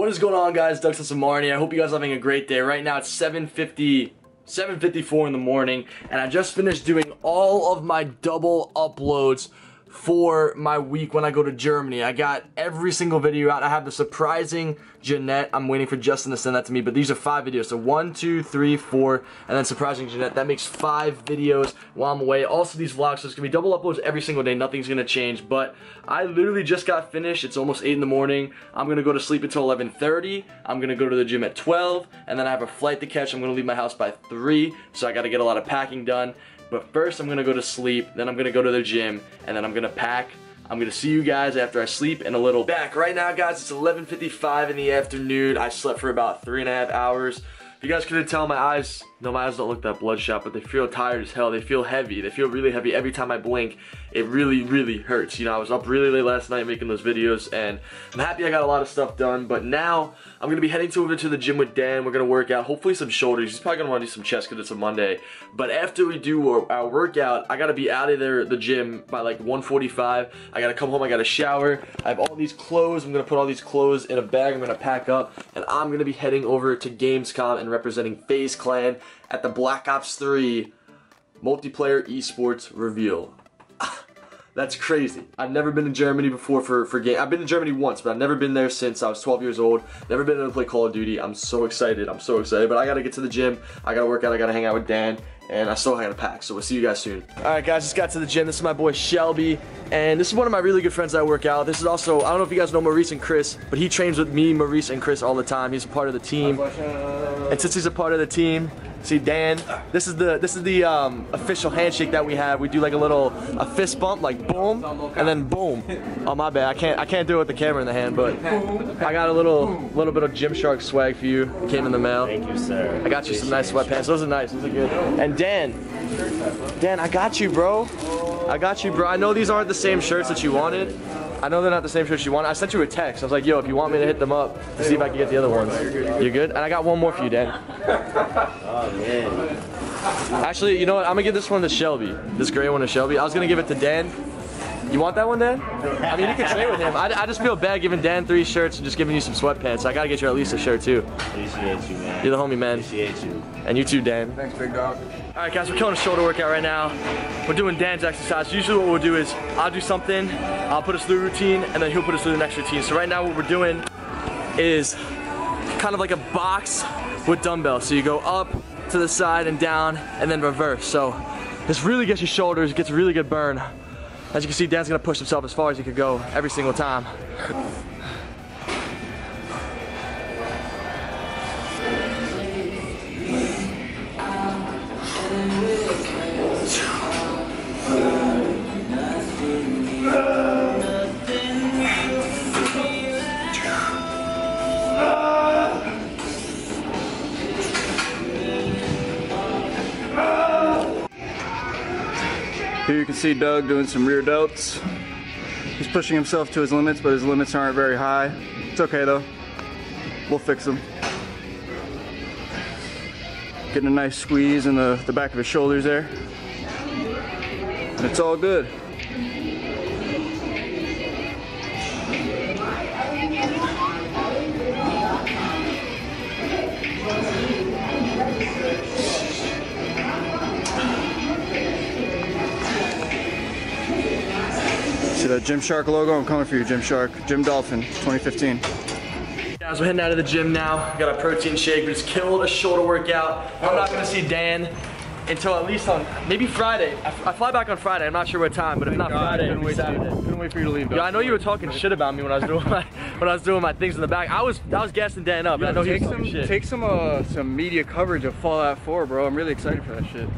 What is going on guys, Doug Censor Martin. I hope you guys are having a great day. Right now it's 7.50, 7.54 in the morning and I just finished doing all of my double uploads for my week when I go to Germany. I got every single video out. I have the surprising Yanet. I'm waiting for Justin to send that to me, but these are five videos. So one, two, three, four, and then surprising Yanet. That makes five videos while I'm away. Also these vlogs, so it's gonna be double uploads every single day. Nothing's gonna change, but I literally just got finished. It's almost eight in the morning. I'm gonna go to sleep until 11.30. I'm gonna go to the gym at 12, and then I have a flight to catch. I'm gonna leave my house by three, so I gotta get a lot of packing done. But first I'm gonna go to sleep, then I'm gonna go to the gym, and then I'm gonna pack. I'm gonna see you guys after I sleep in a little back. Right now, guys, it's 11.55 in the afternoon. I slept for about three and a half hours. If you guys couldn't tell, my eyes, no, my eyes don't look that bloodshot, but they feel tired as hell. They feel heavy. They feel really heavy. Every time I blink, it really, really hurts. You know, I was up really late last night making those videos, and I'm happy I got a lot of stuff done, but now I'm gonna be heading over to the gym with Dan. We're gonna work out, hopefully some shoulders. He's probably gonna wanna do some chest because it's a Monday. But after we do our, our workout, I gotta be out of there, the gym, by like 1.45. I gotta come home, I gotta shower. I have all these clothes. I'm gonna put all these clothes in a bag. I'm gonna pack up, and I'm gonna be heading over to Gamescom and representing FaZe Clan at the Black Ops 3 multiplayer esports reveal. That's crazy. I've never been to Germany before for, for game. I've been to Germany once, but I've never been there since I was 12 years old. Never been able to play Call of Duty. I'm so excited. I'm so excited. But I gotta get to the gym. I gotta work out. I gotta hang out with Dan. And I still gotta pack. So we'll see you guys soon. Alright guys, just got to the gym. This is my boy Shelby. And this is one of my really good friends that I work out. This is also, I don't know if you guys know Maurice and Chris, but he trains with me, Maurice, and Chris all the time. He's a part of the team. And since he's a part of the team, See Dan, this is the this is the um, official handshake that we have. We do like a little a fist bump, like boom, and then boom. Oh my bad, I can't I can't do it with the camera in the hand, but I got a little little bit of Gymshark swag for you. It came in the mail. Thank you, sir. I got you some nice sweatpants. Those are nice. Those are good. And Dan, Dan, I got you, bro. I got you, bro. I know these aren't the same shirts that you wanted. I know they're not the same shirts you want. I sent you a text. I was like, yo, if you want me to hit them up to see if I can get the other ones. You're good? And I got one more for you, Dan. Oh, man. Actually, you know what? I'm gonna give this one to Shelby. This gray one to Shelby. I was gonna give it to Dan. You want that one, Dan? I mean, you can trade with him. I, I just feel bad giving Dan three shirts and just giving you some sweatpants. I gotta get you at least a shirt too. Appreciate you, man. You're the homie, man. Appreciate you. And you too, Dan. Thanks, big dog. All right, guys, we're killing a shoulder workout right now. We're doing Dan's exercise. Usually what we'll do is I'll do something, I'll put us through a routine, and then he'll put us through the next routine. So right now what we're doing is kind of like a box with dumbbells. So you go up to the side and down, and then reverse. So this really gets your shoulders, gets a really good burn. As you can see, Dan's gonna push himself as far as he could go every single time. See Doug doing some rear delts. He's pushing himself to his limits, but his limits aren't very high. It's okay though. We'll fix them. Getting a nice squeeze in the, the back of his shoulders there. And it's all good. See that Gymshark logo? I'm coming for you, Gymshark. Jim Dolphin, 2015. Guys, we're heading out of the gym now. Got a protein shake. We just killed a shoulder workout. I'm not gonna see Dan until at least on maybe Friday. I, I fly back on Friday. I'm not sure what time, but if not Friday, it'll be Saturday. Couldn't wait for you to leave. Yeah, I know you were talking shit about me when I was doing my when I was doing my things in the back. I was I was gassing Dan up. and I know he was take some, shit. take some, uh, some media coverage of Fallout 4, bro. I'm really excited for that shit.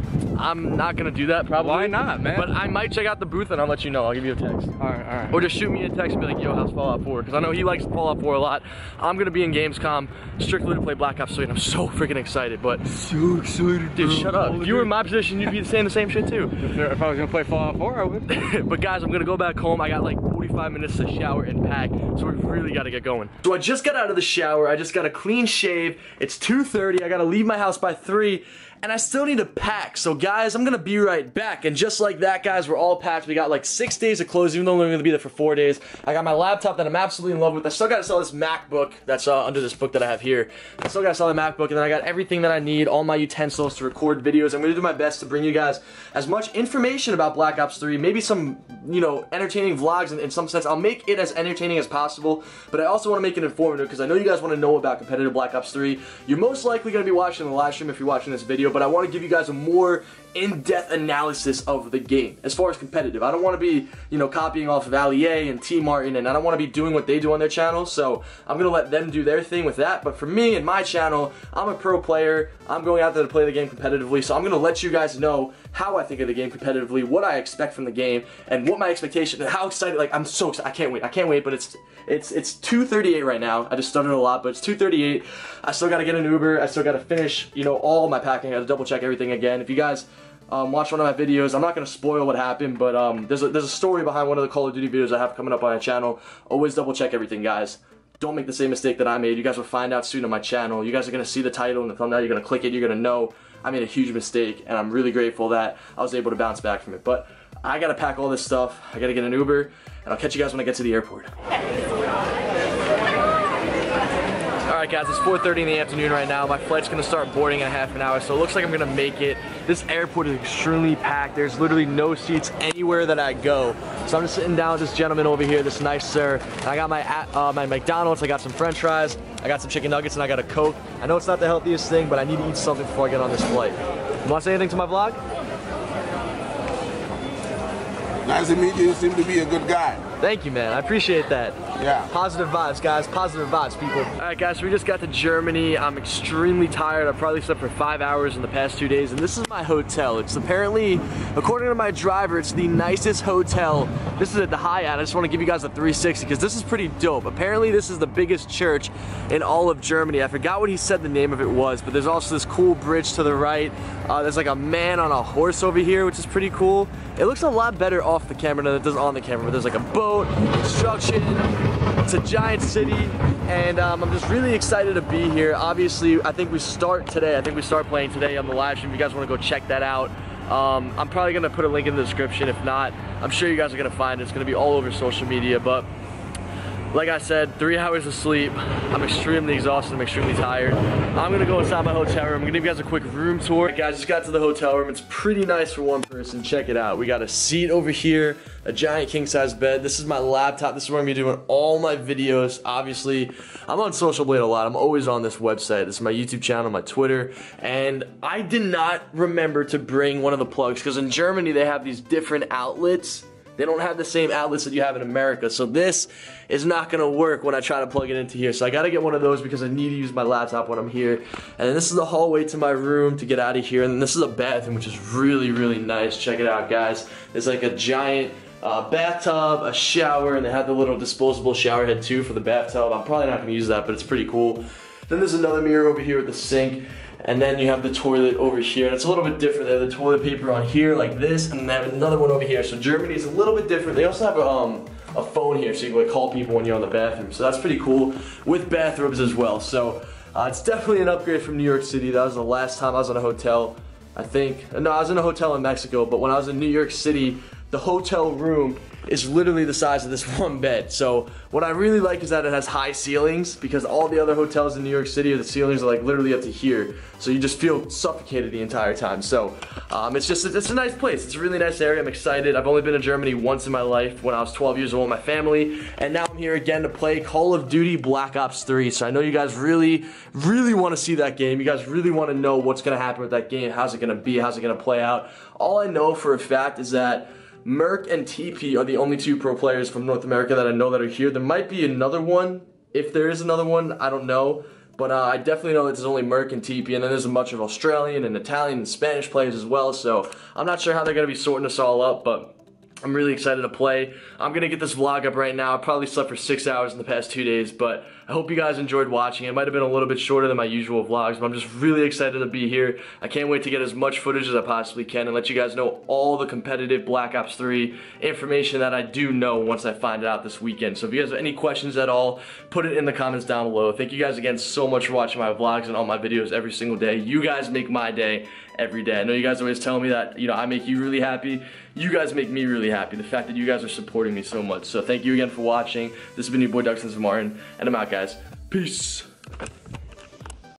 I'm not gonna do that probably. Why not, man? But I might check out the booth and I'll let you know. I'll give you a text. All right, all right. Or just shoot me a text and be like, yo, how's Fallout 4? Because I know he likes Fallout 4 a lot. I'm gonna be in Gamescom strictly to play Black Ops 3 and I'm so freaking excited. But so excited, dude, shut up. If you were in my position, you'd be saying the same shit too. If I was gonna play Fallout 4, I would. but guys, I'm gonna go back home. I got like 45 minutes to shower and pack, so we really gotta get going. So I just got out of the shower, I just got a clean shave, it's 2.30, I gotta leave my house by 3, and I still need to pack. So guys, I'm gonna be right back. And just like that, guys, we're all packed. We got like six days of clothes, even though we're gonna be there for four days. I got my laptop that I'm absolutely in love with. I still gotta sell this MacBook that's uh, under this book that I have here. I still gotta sell the MacBook, and then I got everything that I need, all my utensils to record videos. I'm gonna do my best to bring you guys as much information about Black Ops 3, maybe some, you know, entertaining vlogs and, in some sense. I'll make it as entertaining as possible, but I also wanna make it informative because I know you guys wanna know about competitive Black Ops 3. You're most likely gonna be watching the live stream if you're watching this video, but I wanna give you guys a more in-depth analysis of the game as far as competitive. I don't want to be, you know, copying off of Ali-A and TmarTn and I don't want to be doing what they do on their channel. So I'm going to let them do their thing with that. But for me and my channel, I'm a pro player. I'm going out there to play the game competitively. So I'm going to let you guys know how I think of the game competitively, what I expect from the game, and what my expectation and how excited like I'm so excited. I can't wait. I can't wait, but it's it's it's 2:38 right now. I just stuttered a lot, but it's 2:38. I still got to get an Uber. I still got to finish, you know, all my packing. I got to double check everything again. If you guys um, watch one of my videos. I'm not going to spoil what happened, but um, there's, a, there's a story behind one of the Call of Duty videos I have coming up on my channel. Always double check everything, guys. Don't make the same mistake that I made. You guys will find out soon on my channel. You guys are going to see the title and the thumbnail. You're going to click it. You're going to know I made a huge mistake, and I'm really grateful that I was able to bounce back from it. But I got to pack all this stuff. I got to get an Uber, and I'll catch you guys when I get to the airport. Guys, it's 4.30 in the afternoon right now. My flight's gonna start boarding in half an hour, so it looks like I'm gonna make it. This airport is extremely packed. There's literally no seats anywhere that I go. So I'm just sitting down with this gentleman over here, this nice sir. And I got my, uh, my McDonald's, I got some french fries, I got some chicken nuggets, and I got a Coke. I know it's not the healthiest thing, but I need to eat something before I get on this flight. You wanna say anything to my vlog? Nice to meet you. You seem to be a good guy. Thank you, man. I appreciate that. Yeah. Positive vibes, guys. Positive vibes, people. All right, guys, so we just got to Germany. I'm extremely tired. I probably slept for five hours in the past two days, and this is my hotel. It's apparently, according to my driver, it's the nicest hotel. This is at the Hyatt. I just want to give you guys a 360 because this is pretty dope. Apparently, this is the biggest church in all of Germany. I forgot what he said the name of it was, but there's also this cool bridge to the right. Uh, there's like a man on a horse over here, which is pretty cool. It looks a lot better off the camera than it does on the camera, but there's like a boat, construction, it's a giant city, and um, I'm just really excited to be here. Obviously, I think we start today. I think we start playing today on the live stream. If you guys want to go check that out, um, I'm probably going to put a link in the description. If not, I'm sure you guys are going to find it. It's going to be all over social media, but like I said, three hours of sleep. I'm extremely exhausted. I'm extremely tired. I'm gonna go inside my hotel room. I'm gonna give you guys a quick room tour. Right, guys, just got to the hotel room. It's pretty nice for one person. Check it out. We got a seat over here, a giant king size bed. This is my laptop. This is where I'm gonna be doing all my videos. Obviously, I'm on Social Blade a lot. I'm always on this website. This is my YouTube channel, my Twitter, and I did not remember to bring one of the plugs because in Germany they have these different outlets they don't have the same outlets that you have in America. So this is not gonna work when I try to plug it into here. So I gotta get one of those because I need to use my laptop when I'm here. And then this is the hallway to my room to get out of here. And this is a bathroom, which is really, really nice. Check it out, guys. It's like a giant uh, bathtub, a shower, and they have the little disposable shower head too for the bathtub. I'm probably not gonna use that, but it's pretty cool. Then there's another mirror over here with the sink. And then you have the toilet over here, and it's a little bit different. They have the toilet paper on here like this, and they have another one over here. So Germany is a little bit different. They also have a, um, a phone here, so you can like, call people when you're on the bathroom. So that's pretty cool, with bathrobes as well. So uh, it's definitely an upgrade from New York City. That was the last time I was in a hotel, I think. No, I was in a hotel in Mexico, but when I was in New York City, the hotel room is literally the size of this one bed. So what I really like is that it has high ceilings because all the other hotels in New York City, the ceilings are like literally up to here. So you just feel suffocated the entire time. So um, it's just, it's a nice place. It's a really nice area. I'm excited. I've only been to Germany once in my life when I was 12 years old with my family. And now I'm here again to play Call of Duty Black Ops 3. So I know you guys really, really want to see that game. You guys really want to know what's going to happen with that game. How's it going to be? How's it going to play out? All I know for a fact is that Merk and TP are the only two pro players from North America that I know that are here. There might be another one. If there is another one, I don't know. But uh, I definitely know that there's only Merk and TP, and then there's a bunch of Australian and Italian and Spanish players as well. So I'm not sure how they're going to be sorting us all up, but I'm really excited to play. I'm gonna get this vlog up right now. I probably slept for six hours in the past two days, but I hope you guys enjoyed watching. It might have been a little bit shorter than my usual vlogs, but I'm just really excited to be here. I can't wait to get as much footage as I possibly can and let you guys know all the competitive Black Ops 3 information that I do know once I find it out this weekend. So if you guys have any questions at all, put it in the comments down below. Thank you guys again so much for watching my vlogs and all my videos every single day. You guys make my day every day. I know you guys always tell me that, you know, I make you really happy. You guys make me really happy. The fact that you guys are supporting me so much. So thank you again for watching. This has been your boy Doug Censor Martin, and I'm out, guys. Peace.